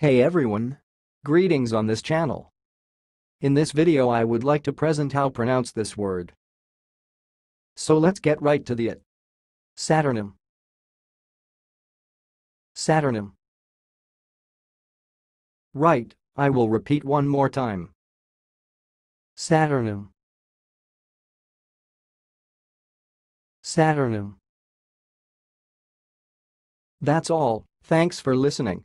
Hey everyone! Greetings on this channel. In this video I would like to present how pronounce this word. So let's get right to the it. Saturnum. Saturnum. Right, I will repeat one more time. Saturnum. Saturnum. That's all, thanks for listening.